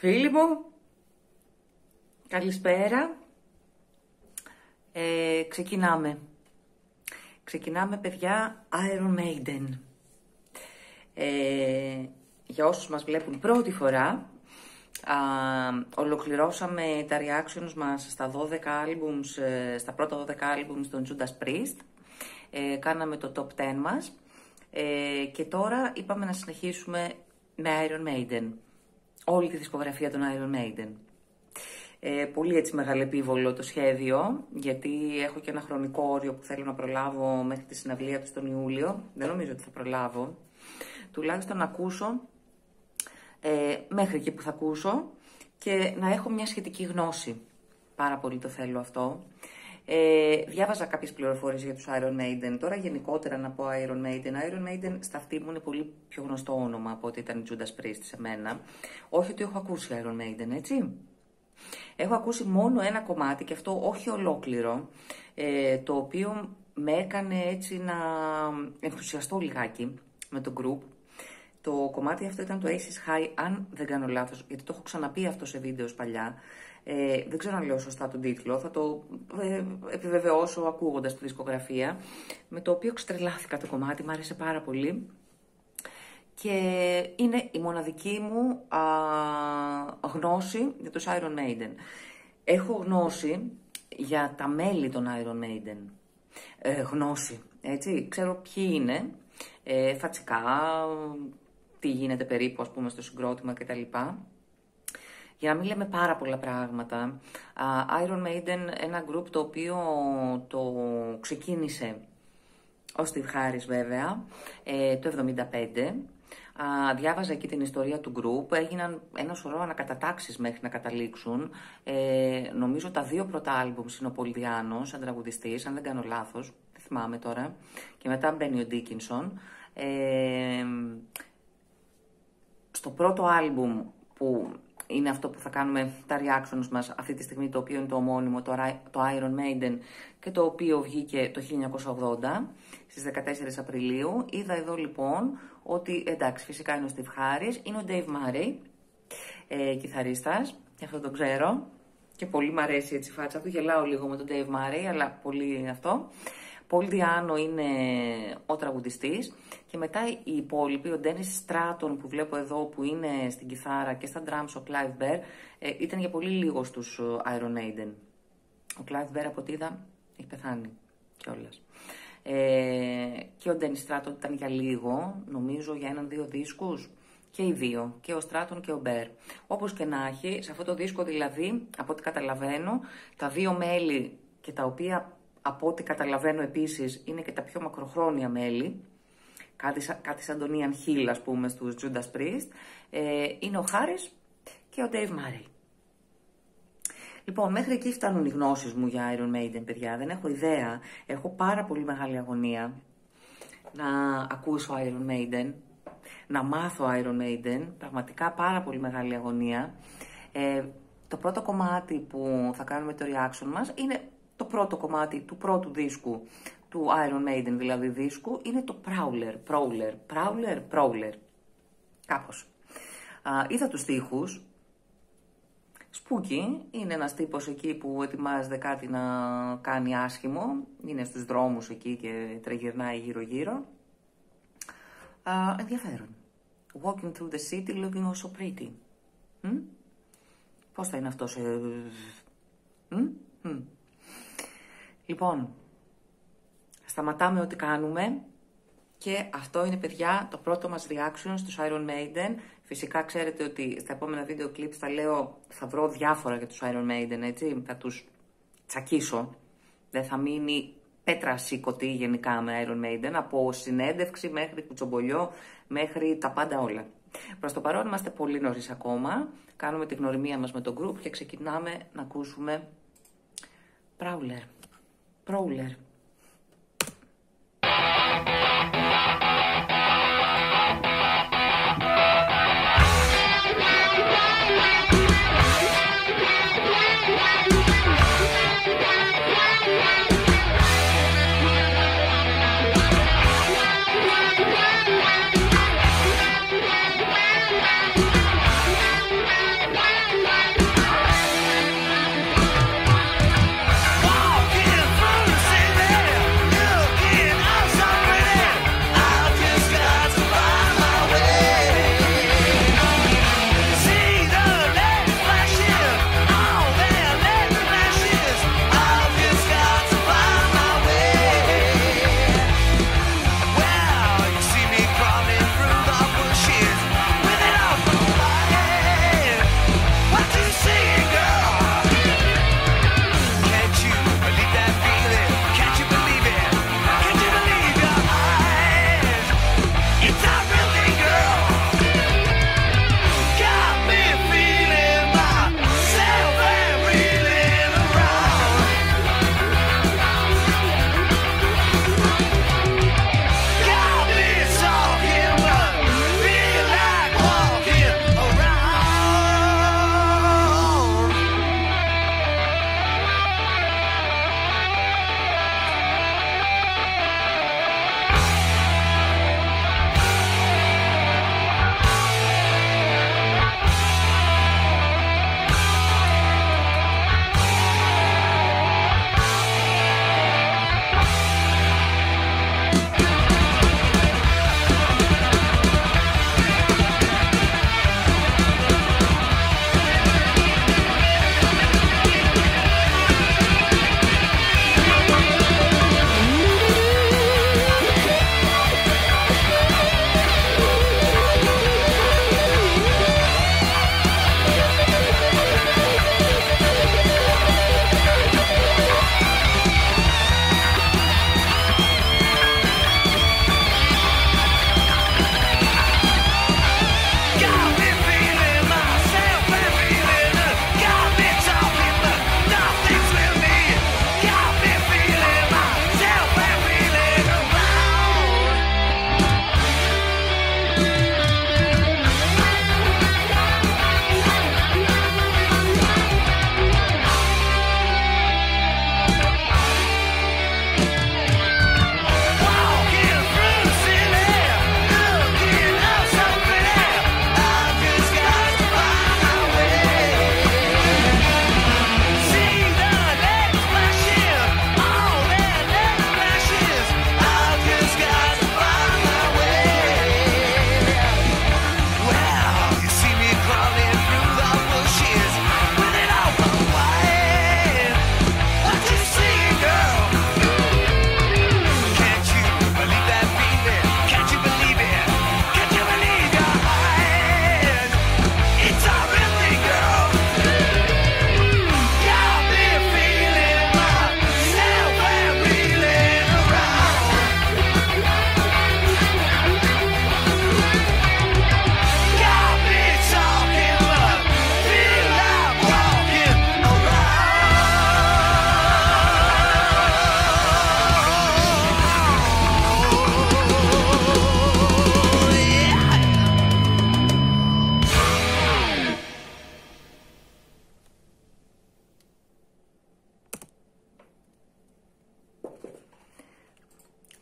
Φίλοι μου, καλησπέρα. Ε, ξεκινάμε. Ξεκινάμε, παιδιά, Iron Maiden. Ε, για όσους μας βλέπουν πρώτη φορά, α, ολοκληρώσαμε τα reactions μας στα 12 albums, ε, στα πρώτα 12 albums των Judas Priest. Ε, κάναμε το top 10 μας. Ε, και τώρα είπαμε να συνεχίσουμε με Iron Maiden όλη τη δισκογραφία των Iron Maiden. Ε, πολύ έτσι μεγαλεπίβολο το σχέδιο, γιατί έχω και ένα χρονικό όριο που θέλω να προλάβω μέχρι τη συναυλία του τον Ιούλιο. Δεν νομίζω ότι θα προλάβω. Τουλάχιστον να ακούσω ε, μέχρι εκεί που θα ακούσω και να έχω μια σχετική γνώση. Πάρα πολύ το θέλω αυτό. Ε, διάβαζα κάποιες πληροφορίες για τους Iron Maiden. Τώρα γενικότερα να πω Iron Maiden. Iron Maiden στα αυτή μου είναι πολύ πιο γνωστό όνομα από ότι ήταν Judas Priest σε μένα. Όχι ότι έχω ακούσει Iron Maiden, έτσι. Έχω ακούσει μόνο ένα κομμάτι και αυτό όχι ολόκληρο, ε, το οποίο με έκανε έτσι να ενθουσιαστώ λιγάκι με το group. Το κομμάτι αυτό ήταν το Aces High, αν δεν κάνω λάθος, γιατί το έχω ξαναπεί αυτό σε βίντεος παλιά. Ε, δεν ξέρω αν λέω σωστά τον τίτλο, θα το ε, επιβεβαιώσω ακούγοντας τη δισκογραφία, με το οποίο ξετρελάθηκα το κομμάτι, μου άρεσε πάρα πολύ. Και είναι η μοναδική μου α, γνώση για τους Iron Maiden. Έχω γνώση για τα μέλη των Iron Maiden. Ε, γνώση, έτσι. Ξέρω ποιοι είναι, ε, φατσικά, τι γίνεται περίπου, ας πούμε, στο συγκρότημα κτλ. Για να μην λέμε πάρα πολλά πράγματα, Iron Maiden, ένα group το οποίο το ξεκίνησε ο Steve Harris βέβαια, ε, το 1975. Διάβαζα εκεί την ιστορία του group, έγιναν ένα σωρό ανακατατάξεις μέχρι να καταλήξουν. Ε, νομίζω τα δύο πρώτα άλμπουμ είναι ο Πολυδιάνος, σαν τραγουδιστής, αν δεν κάνω λάθος, δεν θυμάμαι τώρα. Και μετά μπαίνει ο Dickinson. Ε, στο πρώτο άλμπουμ που είναι αυτό που θα κάνουμε τα reactions μας αυτή τη στιγμή, το οποίο είναι το ομώνυμο, το Iron Maiden και το οποίο βγήκε το 1980 στις 14 Απριλίου. Είδα εδώ λοιπόν ότι εντάξει φυσικά είναι ο Steve Harris, είναι ο Dave Murray, ε, κιθαρίστας, και αυτό το ξέρω και πολύ μου αρέσει έτσι η φάτσα του, γελάω λίγο με τον Dave Murray, αλλά πολύ αυτό. Πολ Διάνο είναι ο τραγουδιστής και μετά οι υπόλοιποι, ο Ντένις Stratton που βλέπω εδώ που είναι στην κιθάρα και στα drums ο Clive Bear, ε, ήταν για πολύ λίγος στους ε, Iron Maiden. Ο Clive Bear από ό,τι είδα έχει πεθάνει κιόλας. Ε, και ο Ντένις Stratton ήταν για λίγο, νομίζω για έναν-δύο δίσκους και οι δύο, και ο Στράτον και ο Μπέρ. Όπως και να έχει, σε αυτό το δίσκο δηλαδή, από ό,τι καταλαβαίνω, τα δύο μέλη και τα οποία από ό,τι καταλαβαίνω επίσης είναι και τα πιο μακροχρόνια μέλη, κάτι, κάτι σαν τον Ιαν Χίλ ας πούμε στους Judas Priest, ε, είναι ο Χάρης και ο Dave Murray. Λοιπόν, μέχρι εκεί φτάνουν οι γνώσεις μου για Iron Maiden, παιδιά. Δεν έχω ιδέα. Έχω πάρα πολύ μεγάλη αγωνία να ακούσω Iron Maiden, να μάθω Iron Maiden. Πραγματικά πάρα πολύ μεγάλη αγωνία. Ε, το πρώτο κομμάτι που θα κάνουμε το reaction μας είναι το πρώτο κομμάτι του πρώτου δίσκου του Iron Maiden δηλαδή δίσκου είναι το Prowler, Prowler, Prowler, Prowler. Κάπως. Α, είδα τους στίχους. Σπούκι είναι ένας τύπος εκεί που ετοιμάζεται κάτι να κάνει άσχημο. Είναι στους δρόμους εκεί και τρεγυρνάει γύρω γύρω. Α, ενδιαφέρον. Walking through the city looking all so pretty. Hm? Πώς θα είναι αυτό σε... Hm? Λοιπόν, σταματάμε ό,τι κάνουμε και αυτό είναι παιδιά το πρώτο μας reaction στους Iron Maiden. Φυσικά ξέρετε ότι στα επόμενα βίντεο clips θα λέω, θα βρω διάφορα για τους Iron Maiden, έτσι, θα τους τσακίσω. Δεν θα μείνει πέτρα σήκωτη γενικά με Iron Maiden, από συνέντευξη μέχρι κουτσομπολιό, μέχρι τα πάντα όλα. Προς το παρόν είμαστε πολύ νωρίς ακόμα, κάνουμε τη γνωριμία μας με το group και ξεκινάμε να ακούσουμε Prowler. Bróler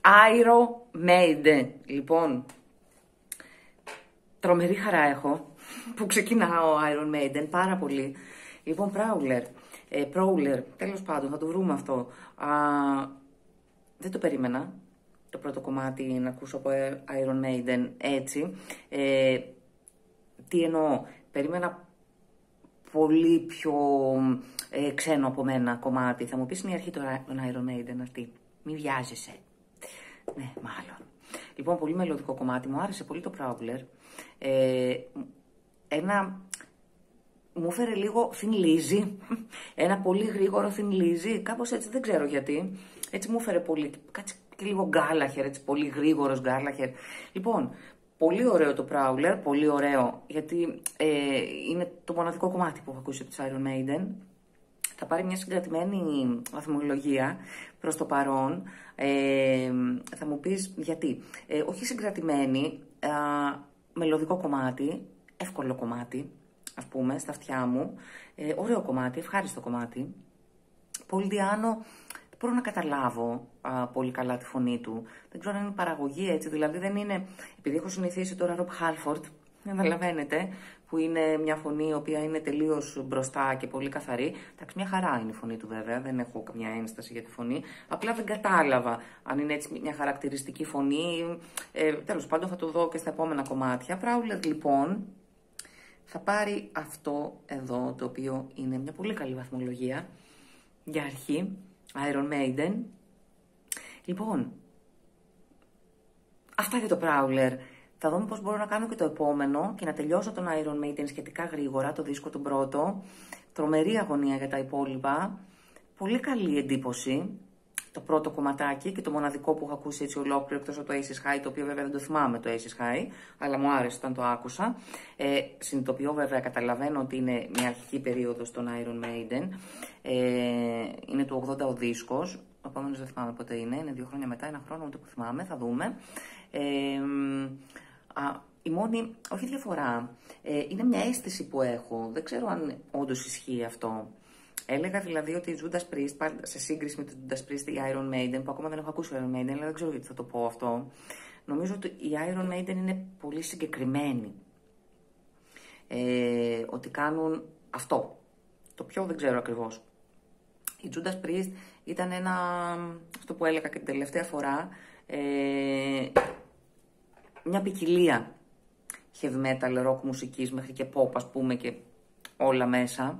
Iron Maiden. Λοιπόν, τρομερή χαρά έχω που ξεκινάω Iron Maiden, πάρα πολύ. Λοιπόν, Prowler, ε, Prowler, τέλος πάντων, θα το βρούμε αυτό. Α, δεν το περίμενα, το πρώτο κομμάτι να ακούσω από Iron Maiden έτσι. Ε, τι εννοώ, περίμενα πολύ πιο ε, ξένο από μένα κομμάτι. Θα μου πεις είναι η αρχή των Iron Maiden αυτή. Μην βιάζεσαι. Ναι, μάλλον. Λοιπόν, πολύ μελλοντικό κομμάτι. Μου άρεσε πολύ το Prowler. Ε, ένα... Μου έφερε λίγο Thin Lizzy. Ένα πολύ γρήγορο Thin Lizzy. Κάπως έτσι, δεν ξέρω γιατί. Έτσι μου έφερε πολύ. Κάτσε και λίγο γκάλαχερ, έτσι πολύ γρήγορος γκάλαχερ. Λοιπόν, πολύ ωραίο το Prowler, πολύ ωραίο, γιατί ε, είναι το μοναδικό κομμάτι που έχω ακούσει από τη Iron Maiden. Θα πάρει μια συγκρατημένη βαθμολογία προς το παρόν. Ε, θα μου πεις γιατί. Ε, όχι συγκρατημένη, ε, μελωδικό κομμάτι, εύκολο κομμάτι, ας πούμε, στα αυτιά μου. Ε, ωραίο κομμάτι, ευχάριστο κομμάτι. Πολύ διάνο, μπορώ να καταλάβω α, πολύ καλά τη φωνή του. Δεν ξέρω αν είναι παραγωγή έτσι, δηλαδή δεν είναι. Επειδή έχω συνηθίσει τώρα Ρομπ Χάλφορντ, καταλαβαίνετε, που είναι μια φωνή η οποία είναι τελείως μπροστά και πολύ καθαρή. Εντάξει, μια χαρά είναι η φωνή του βέβαια, δεν έχω καμιά ένσταση για τη φωνή. Απλά δεν κατάλαβα αν είναι έτσι μια χαρακτηριστική φωνή. Ε, Τέλος πάντων θα το δω και στα επόμενα κομμάτια. Πράουλερ λοιπόν θα πάρει αυτό εδώ, το οποίο είναι μια πολύ καλή βαθμολογία για αρχή. Iron Maiden. Λοιπόν, αυτά για το Prowler. Θα δούμε πώς μπορώ να κάνω και το επόμενο και να τελειώσω τον Iron Maiden σχετικά γρήγορα, το δίσκο του πρώτο. Τρομερή αγωνία για τα υπόλοιπα. Πολύ καλή εντύπωση το πρώτο κομματάκι και το μοναδικό που έχω ακούσει έτσι ολόκληρο εκτός από το Aces High, το οποίο βέβαια δεν το θυμάμαι το Aces High, αλλά μου άρεσε όταν το άκουσα. Ε, συνειδητοποιώ βέβαια, καταλαβαίνω ότι είναι μια αρχική περίοδος των Iron Maiden. Ε, είναι του 80 ο δίσκος, ο επόμενος δεν θυμάμαι πότε είναι, είναι δύο χρόνια μετά, ένα χρόνο ούτε που θυμάμαι, θα δούμε. Ε, α, η μόνη, όχι διαφορά, ε, είναι μια αίσθηση που έχω, δεν ξέρω αν όντως ισχύει αυτό. Έλεγα δηλαδή ότι η Judas Priest, σε σύγκριση με τη Judas Priest, η Iron Maiden, που ακόμα δεν έχω ακούσει Iron Maiden, αλλά δεν ξέρω γιατί θα το πω αυτό, νομίζω ότι η Iron Maiden είναι πολύ συγκεκριμένη. Ε, ότι κάνουν αυτό. Το πιο δεν ξέρω ακριβώς. Η Judas Priest ήταν ένα, αυτό που έλεγα και την τελευταία φορά, ε, μια ποικιλία heavy metal, rock μουσικής, μέχρι και pop ας πούμε και όλα μέσα.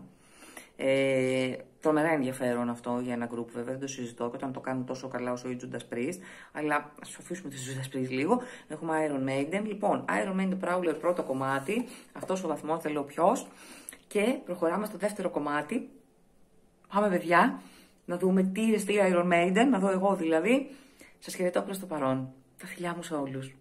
Ε, τρομερά ενδιαφέρον αυτό για ένα γκρουπ, βέβαια, δεν το συζητώ και όταν το κάνουν τόσο καλά όσο η Judas Priest. Αλλά ας αφήσουμε τη Judas Priest λίγο. Έχουμε Iron Maiden. Λοιπόν, Iron Maiden Prowler πρώτο κομμάτι. Αυτός ο βαθμός θέλω ποιος. Και προχωράμε στο δεύτερο κομμάτι. Πάμε, παιδιά, να δούμε τι είναι στη Iron Maiden, να δω εγώ δηλαδή. Σας χαιρετώ προς το παρόν. Τα φιλιά μου σε όλους.